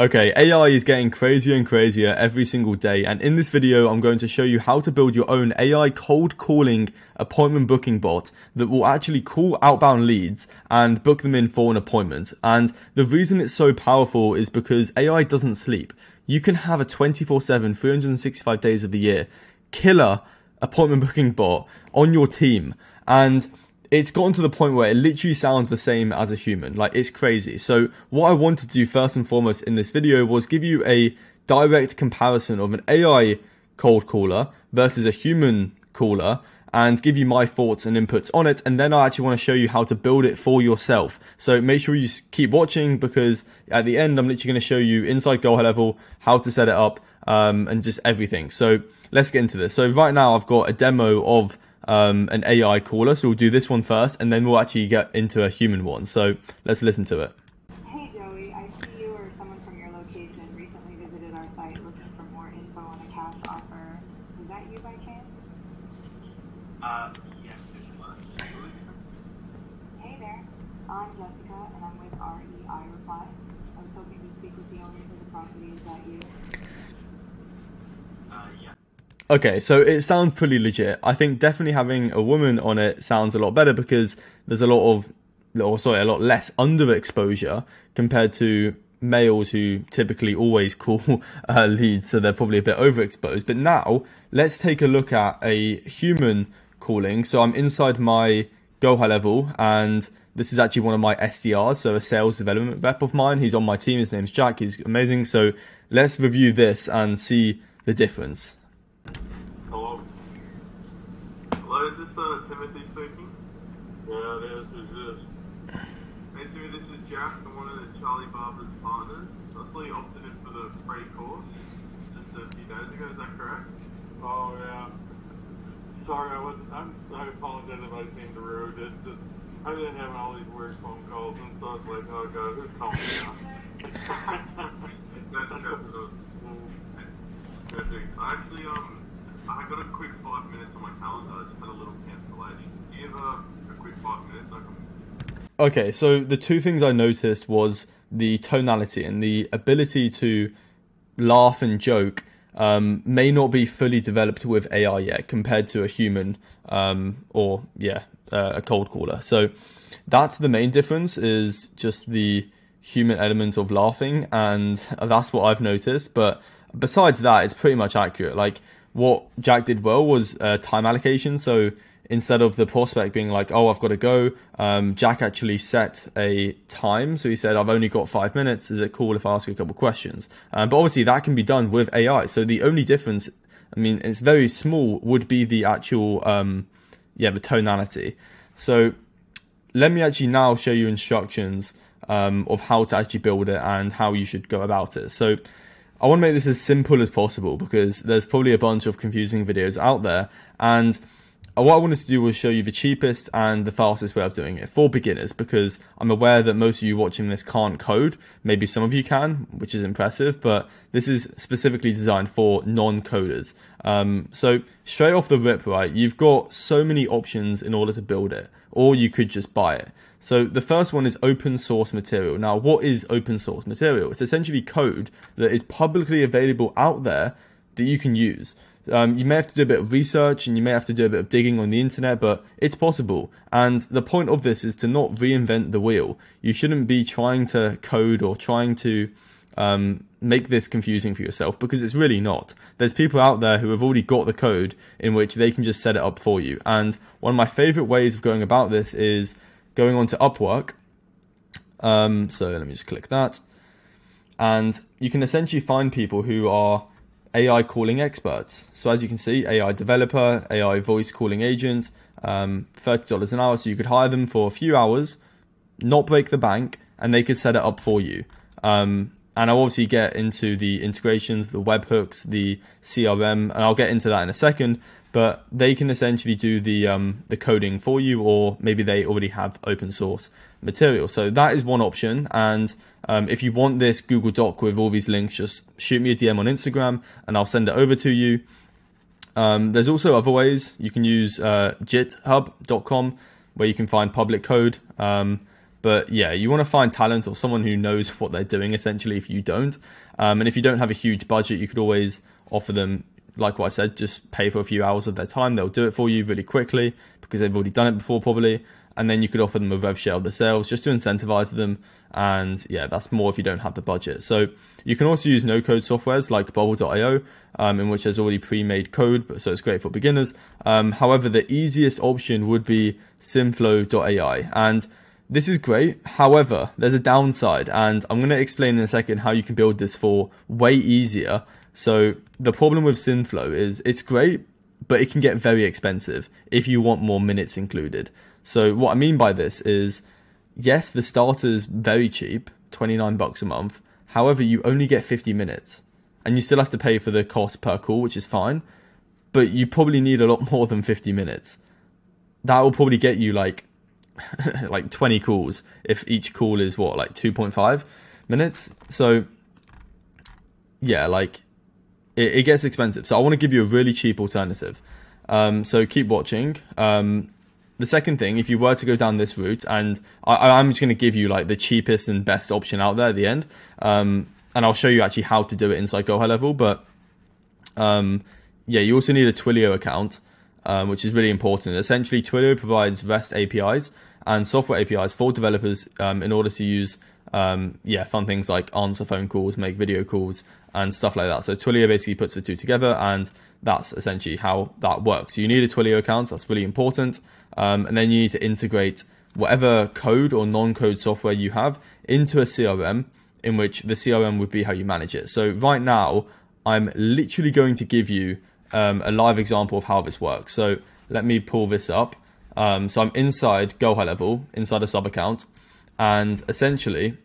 Okay, AI is getting crazier and crazier every single day, and in this video, I'm going to show you how to build your own AI cold calling appointment booking bot that will actually call outbound leads and book them in for an appointment. And the reason it's so powerful is because AI doesn't sleep. You can have a 24 7, 365 days of the year killer appointment booking bot on your team. And it's gotten to the point where it literally sounds the same as a human. Like it's crazy. So what I wanted to do first and foremost in this video was give you a direct comparison of an AI cold caller versus a human caller and give you my thoughts and inputs on it. And then I actually want to show you how to build it for yourself. So make sure you keep watching because at the end, I'm literally going to show you inside Go High Level, how to set it up, um, and just everything. So let's get into this. So right now I've got a demo of um, an AI caller. So we'll do this one first, and then we'll actually get into a human one. So let's listen to it. Hey Joey, I see you or someone from your location recently visited our site looking for more info on a cash offer. Is that you by chance? Uh, yes, it was. Hey there, I'm Jessica and I'm with REI Reply. I was hoping to speak with the owners of the property. Is that you? Uh, yeah. Okay, so it sounds pretty legit. I think definitely having a woman on it sounds a lot better because there's a lot of, or sorry, a lot less underexposure compared to males who typically always call uh, leads, so they're probably a bit overexposed. But now let's take a look at a human calling. So I'm inside my Go High Level, and this is actually one of my SDRs, so a sales development rep of mine. He's on my team. His name's Jack. He's amazing. So let's review this and see the difference. Hello. Hello, is this uh, Timothy speaking? Yeah, it is. Who's this? Hey, Timothy, this is Jack. I'm one of the Charlie Barber's partners. I saw you opted in for the free course just a few days ago. Is that correct? Oh, yeah. Sorry, I wasn't. I'm, I apologize if I seemed rude. It's just, I've been having all these weird phone calls, and so it's like, oh, God, who's calling me now? That's good. Perfect. Actually, um, I got a quick five minutes on my calendar. I just had a little cancellation. Do you have a, a quick five minutes? Okay, so the two things I noticed was the tonality and the ability to laugh and joke um, may not be fully developed with AI yet compared to a human um, or yeah uh, a cold caller. So that's the main difference is just the human element of laughing, and that's what I've noticed. But besides that, it's pretty much accurate. Like what Jack did well was uh, time allocation. So instead of the prospect being like, "Oh, I've got to go," um, Jack actually set a time. So he said, "I've only got five minutes. Is it cool if I ask you a couple questions?" Um, but obviously, that can be done with AI. So the only difference, I mean, it's very small, would be the actual, um, yeah, the tonality. So let me actually now show you instructions um, of how to actually build it and how you should go about it. So I want to make this as simple as possible because there's probably a bunch of confusing videos out there. And what I wanted to do was show you the cheapest and the fastest way of doing it for beginners because I'm aware that most of you watching this can't code. Maybe some of you can, which is impressive, but this is specifically designed for non-coders. Um, so straight off the rip, right, you've got so many options in order to build it, or you could just buy it. So the first one is open source material. Now, what is open source material? It's essentially code that is publicly available out there that you can use. Um, you may have to do a bit of research and you may have to do a bit of digging on the internet, but it's possible. And the point of this is to not reinvent the wheel. You shouldn't be trying to code or trying to um, make this confusing for yourself because it's really not. There's people out there who have already got the code in which they can just set it up for you. And one of my favorite ways of going about this is going on to Upwork. Um, so let me just click that. And you can essentially find people who are AI calling experts. So as you can see, AI developer, AI voice calling agent, um, $30 an hour. So you could hire them for a few hours, not break the bank, and they could set it up for you. Um, and I'll obviously get into the integrations, the webhooks, the CRM, and I'll get into that in a second. But they can essentially do the um, the coding for you, or maybe they already have open source material. So that is one option. And um, if you want this Google Doc with all these links, just shoot me a DM on Instagram, and I'll send it over to you. Um, there's also other ways you can use uh, GitHub.com where you can find public code. Um, But yeah, you want to find talent or someone who knows what they're doing essentially if you don't. Um, and if you don't have a huge budget, you could always offer them, like what I said, just pay for a few hours of their time. They'll do it for you really quickly because they've already done it before, probably. And then you could offer them a rev share of the sales just to incentivize them. And yeah, that's more if you don't have the budget. So you can also use no code softwares like bubble.io, um, in which there's already pre made code, so it's great for beginners. Um, however, the easiest option would be synthflow.ai. And this is great. However, there's a downside, and I'm going to explain in a second how you can build this for way easier. So the problem with Synthflow is it's great, but it can get very expensive if you want more minutes included. So what I mean by this is, yes, the starter's very cheap, 29 bucks a month. However, you only get 50 minutes, and you still have to pay for the cost per call, which is fine. But you probably need a lot more than 50 minutes. That will probably get you like like 20 calls if each call is what like 2.5 minutes? So yeah like it, it, gets expensive. So i want to give you a really cheap alternative. Um, so keep watching. Um, the second thing if you were to go down this route and I, am just going to give you like the cheapest and best option out there at the end um, and i'll show you actually how to do it inside go high level but um, yeah you also need a twilio account um, which is really important. Essentially, Twilio provides REST APIs and software APIs for developers um, in order to use um, yeah fun things like answer phone calls, make video calls, and stuff like that. So Twilio basically puts the two together, and that's essentially how that works. You need a Twilio account. That's really important, um, and then you need to integrate whatever code or non-code software you have into a CRM, in which the CRM would be how you manage it. So right now, I'm literally going to give you um, a live example of how this works. So let me pull this up. Um, so I'm inside Go High Level, inside a sub account, and essentially,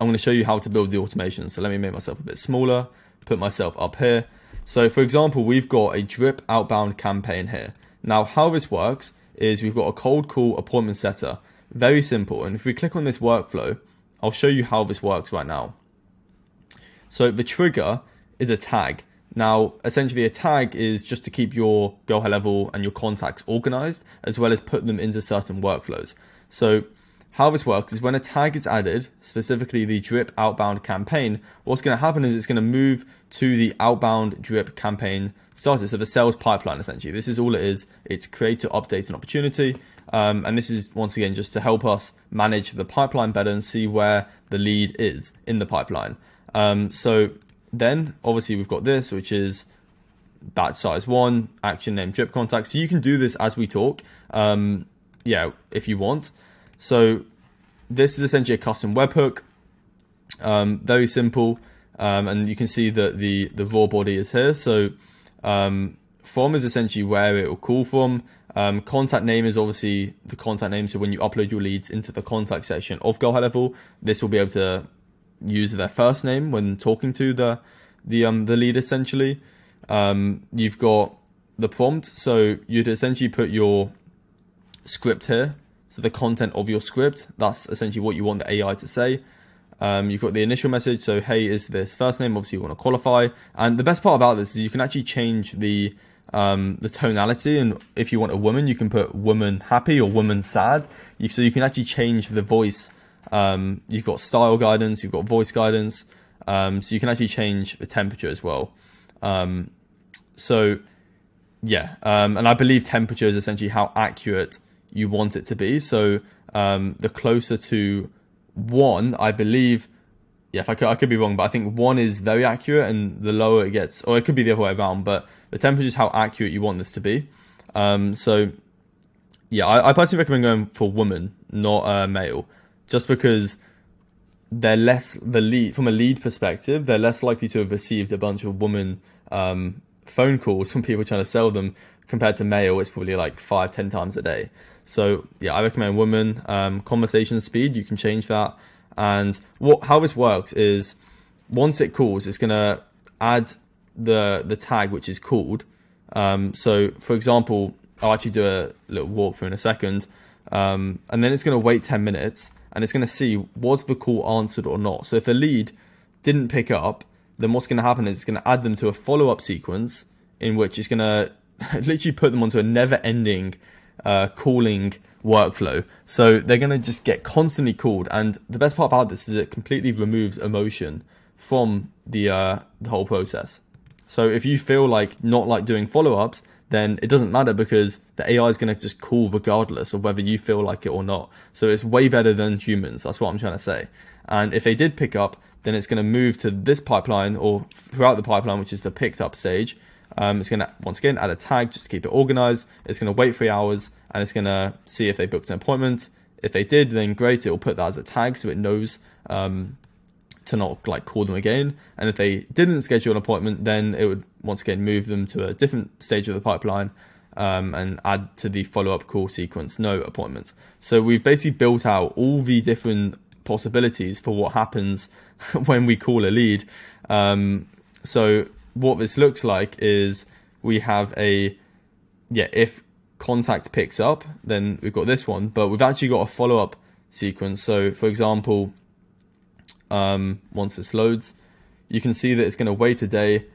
I'm going to show you how to build the automation. So let me make myself a bit smaller, put myself up here. So for example, we've got a drip outbound campaign here. Now, how this works is we've got a cold call appointment setter. Very simple. And if we click on this workflow, I'll show you how this works right now. So the trigger is a tag. Now, essentially, a tag is just to keep your go high level and your contacts organized, as well as put them into certain workflows. So, how this works is when a tag is added, specifically the drip outbound campaign, what's going to happen is it's going to move to the outbound drip campaign starter, so the sales pipeline essentially. This is all it is. It's create to update an opportunity. Um, and this is once again just to help us manage the pipeline better and see where the lead is in the pipeline. Um, so then obviously we've got this, which is batch size one, action name drip contact. So you can do this as we talk. Um, yeah, if you want. So this is essentially a custom webhook. Um, very simple. Um, and you can see that the, the raw body is here. So um, from is essentially where it will call from. Um, contact name is obviously the contact name. So when you upload your leads into the contact section of Go High Level, this will be able to use their first name when talking to the the um the lead essentially. Um, you've got the prompt, so you'd essentially put your script here. So the content of your script, that's essentially what you want the AI to say. Um, you've got the initial message, so hey, is this first name? Obviously, you want to qualify. And the best part about this is you can actually change the um, the tonality, and if you want a woman, you can put woman happy or woman sad. You, so you can actually change the voice um, you've got style guidance, you've got voice guidance, um, so you can actually change the temperature as well. Um, so yeah, um, and I believe temperature is essentially how accurate you want it to be. So um, the closer to one, I believe. Yeah, if I could, I could be wrong, but I think one is very accurate, and the lower it gets, or it could be the other way around. But the temperature is how accurate you want this to be. Um, so, yeah, I, I, personally recommend going for woman, not uh, male just because they're less the lead from a lead perspective they're less likely to have received a bunch of woman um, phone calls from people trying to sell them compared to male it's probably like five ten times a day. So yeah i recommend woman um, conversation speed you can change that. And what how this works is once it calls it's to add the the tag which is called. Um, so for example i'll actually do a little walkthrough in a second. Um, and then it's going to wait 10 minutes and it's going to see was the call answered or not. So if a lead didn't pick up, then what's going to happen is it's going to add them to a follow up sequence in which it's going to literally put them onto a never ending uh, calling workflow. So they're going to just get constantly called. And the best part about this is it completely removes emotion from the uh, the whole process. So if you feel like not like doing follow ups, then it doesn't matter because the AI is going to just call regardless of whether you feel like it or not. So it's way better than humans. That's what I'm trying to say. And if they did pick up, then it's going to move to this pipeline or throughout the pipeline, which is the picked up stage. Um, it's going to, once again, add a tag just to keep it organized. It's going to wait three hours and it's going to see if they booked an appointment. If they did, then great. It will put that as a tag so it knows um, to not like call them again. And if they didn't schedule an appointment, then it would once again move them to a different stage of the pipeline um, and add to the follow up call sequence no appointments. So we've basically built out all the different possibilities for what happens when we call a lead. Um, so what this looks like is we have a yeah if contact picks up then we've got this one but we've actually got a follow-up sequence so for example um, once this loads you can see that it's going to wait a day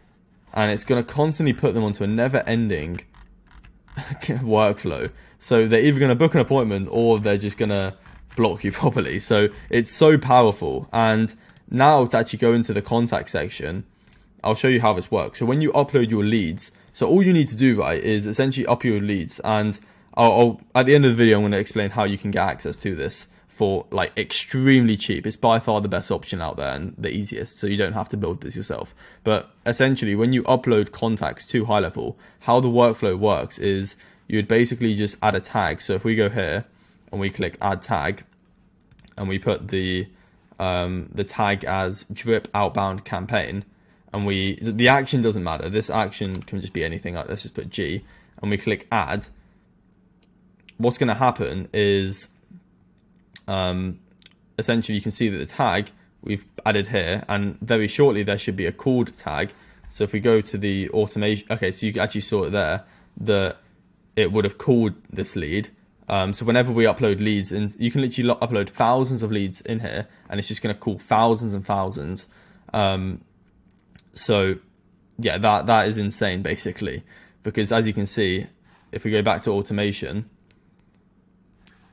and it's going to constantly put them onto a never-ending workflow so they're either going to book an appointment or they're just going to block you properly so it's so powerful and now to actually go into the contact section I'll show you how this works. So when you upload your leads, so all you need to do, right, is essentially upload your leads. And I'll, I'll, at the end of the video, I'm going to explain how you can get access to this for like extremely cheap. It's by far the best option out there and the easiest. So you don't have to build this yourself. But essentially, when you upload contacts to high level, how the workflow works is you'd basically just add a tag. So if we go here and we click add tag and we put the um, the tag as drip outbound campaign, and we the action doesn't matter. This action can just be anything. Like let's just put G, and we click add. What's going to happen is, um, essentially you can see that the tag we've added here, and very shortly there should be a called tag. So if we go to the automation, okay, so you actually saw it there that it would have called this lead. Um, so whenever we upload leads, and you can literally upload thousands of leads in here, and it's just going to call thousands and thousands. Um, so yeah, that that is insane basically, because as you can see, if we go back to automation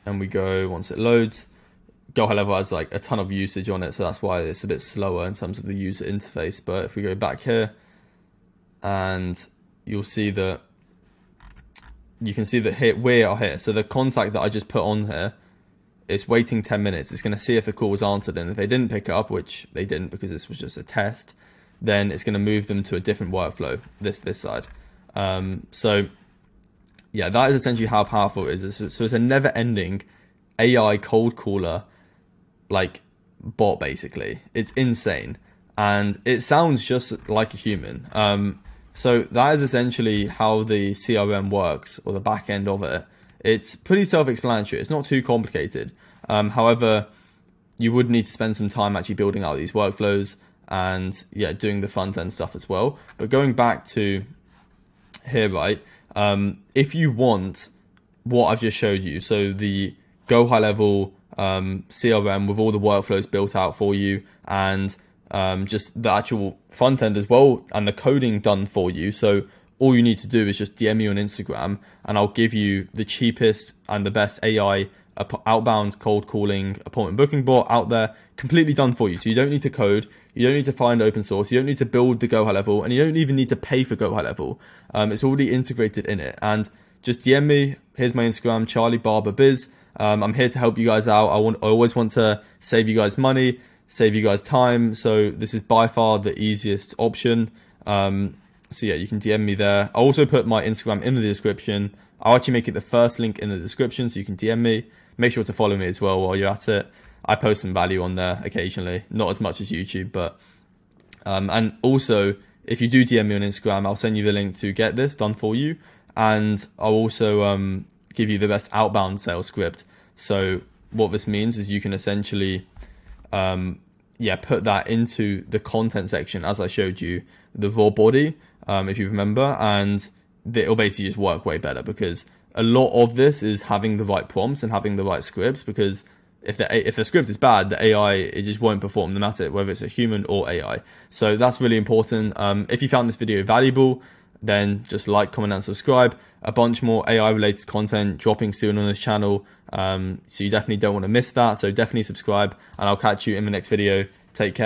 and we go once it loads, Go Level has like a ton of usage on it, so that's why it's a bit slower in terms of the user interface. But if we go back here, and you'll see that you can see that here we are here. So the contact that I just put on here is waiting 10 minutes. It's going to see if the call was answered, and if they didn't pick up, which they didn't because this was just a test, then it's going to move them to a different workflow, this this side. Um, so yeah, that is essentially how powerful it is. So it's a never-ending AI cold caller, like bot basically. It's insane, and it sounds just like a human. Um, so that is essentially how the CRM works, or the back end of it. It's pretty self-explanatory. It's not too complicated. Um, however, you would need to spend some time actually building out these workflows and yeah, doing the front end stuff as well. But going back to here, right? Um, if you want what I've just showed you, so the Go High Level um, CRM with all the workflows built out for you and um, just the actual front end as well and the coding done for you. So all you need to do is just DM me on Instagram and I'll give you the cheapest and the best AI outbound cold calling appointment booking bot out there completely done for you. So you don't need to code, you don't need to find open source, you don't need to build the Go High Level, and you don't even need to pay for Go High Level. Um, it's already integrated in it. And just DM me. Here's my Instagram, Charlie Barber Biz. Um, I'm here to help you guys out. I want, I always want to save you guys money, save you guys time. So this is by far the easiest option. Um, so yeah, you can DM me there. I also put my Instagram in the description. I'll actually make it the first link in the description so you can DM me. Make sure to follow me as well while you're at it. I post some value on there occasionally, not as much as YouTube, but um, and also if you do DM me on Instagram, I'll send you the link to get this done for you, and I'll also um, give you the best outbound sales script. So what this means is you can essentially, um, yeah, put that into the content section as I showed you the raw body, um, if you remember, and it'll basically just work way better because a lot of this is having the right prompts and having the right scripts because if the if the script is bad, the AI it just won't perform no matter whether it's a human or AI. So that's really important. Um, if you found this video valuable, then just like, comment, and subscribe. A bunch more AI related content dropping soon on this channel. Um, so you definitely don't want to miss that. So definitely subscribe, and I'll catch you in the next video. Take care.